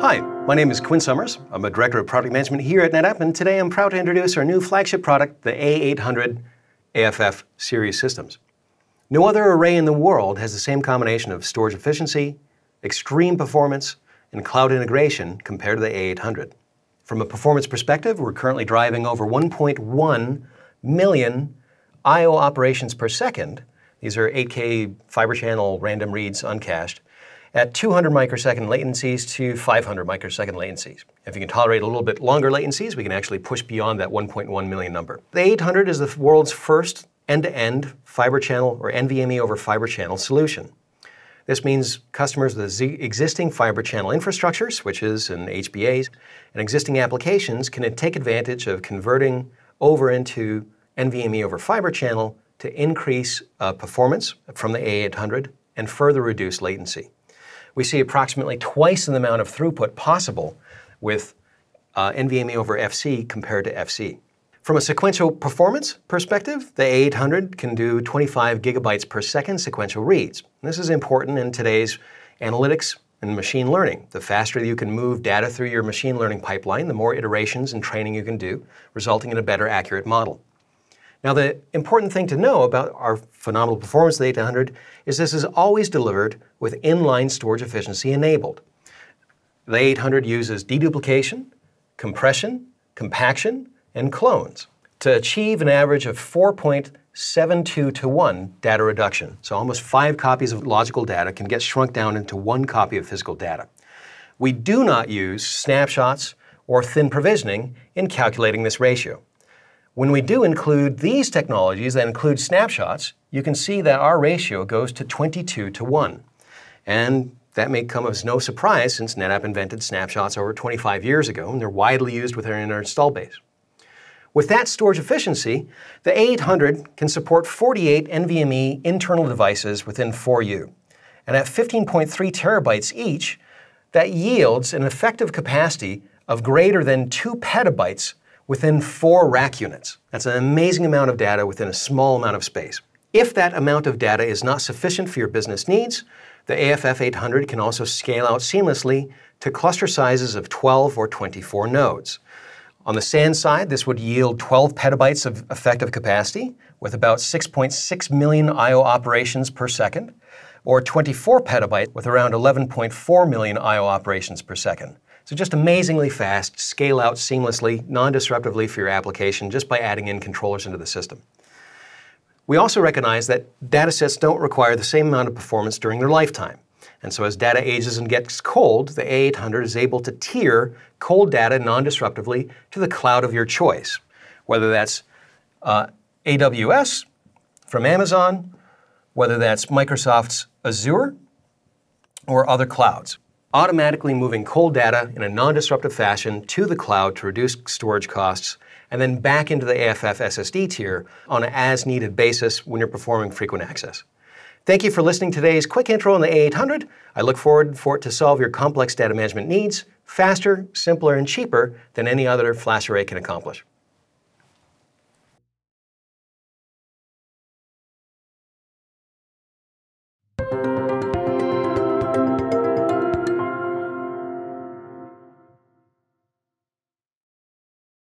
Hi, my name is Quinn Summers. I'm a Director of Product Management here at NetApp, and today I'm proud to introduce our new flagship product, the A800 AFF series systems. No other array in the world has the same combination of storage efficiency, extreme performance, and cloud integration compared to the A800. From a performance perspective, we're currently driving over 1.1 million I.O. operations per second. These are 8K fiber channel random reads uncached at 200 microsecond latencies to 500 microsecond latencies. If you can tolerate a little bit longer latencies, we can actually push beyond that 1.1 million number. The 800 is the world's first end-to-end fiber channel or NVMe over fiber channel solution. This means customers with existing fiber channel infrastructure, switches and HBAs, and existing applications can take advantage of converting over into NVMe over fiber channel to increase uh, performance from the A800 and further reduce latency. We see approximately twice the amount of throughput possible with uh, NVMe over FC compared to FC. From a sequential performance perspective, the A800 can do 25 gigabytes per second sequential reads. This is important in today's analytics and machine learning. The faster you can move data through your machine learning pipeline, the more iterations and training you can do, resulting in a better accurate model. Now, the important thing to know about our phenomenal performance of the 800 is this is always delivered with inline storage efficiency enabled. The 800 uses deduplication, compression, compaction, and clones to achieve an average of 4.72 to 1 data reduction. So almost five copies of logical data can get shrunk down into one copy of physical data. We do not use snapshots or thin provisioning in calculating this ratio. When we do include these technologies that include snapshots, you can see that our ratio goes to 22 to 1. And that may come as no surprise since NetApp invented snapshots over 25 years ago, and they're widely used within our install base. With that storage efficiency, the A800 can support 48 NVMe internal devices within 4U. And at 15.3 terabytes each, that yields an effective capacity of greater than 2 petabytes within four rack units. That's an amazing amount of data within a small amount of space. If that amount of data is not sufficient for your business needs, the AFF 800 can also scale out seamlessly to cluster sizes of 12 or 24 nodes. On the SAN side, this would yield 12 petabytes of effective capacity with about 6.6 million I.O. operations per second, or 24 petabyte with around 11.4 million I.O. operations per second. So just amazingly fast, scale out seamlessly, non-disruptively for your application just by adding in controllers into the system. We also recognize that data sets don't require the same amount of performance during their lifetime. And so as data ages and gets cold, the A800 is able to tier cold data non-disruptively to the cloud of your choice, whether that's uh, AWS from Amazon, whether that's Microsoft's Azure, or other clouds. Automatically moving cold data in a non-disruptive fashion to the cloud to reduce storage costs, and then back into the AFF SSD tier on an as-needed basis when you're performing frequent access. Thank you for listening to today's quick intro on the A800. I look forward for it to solve your complex data management needs faster, simpler, and cheaper than any other flash array can accomplish.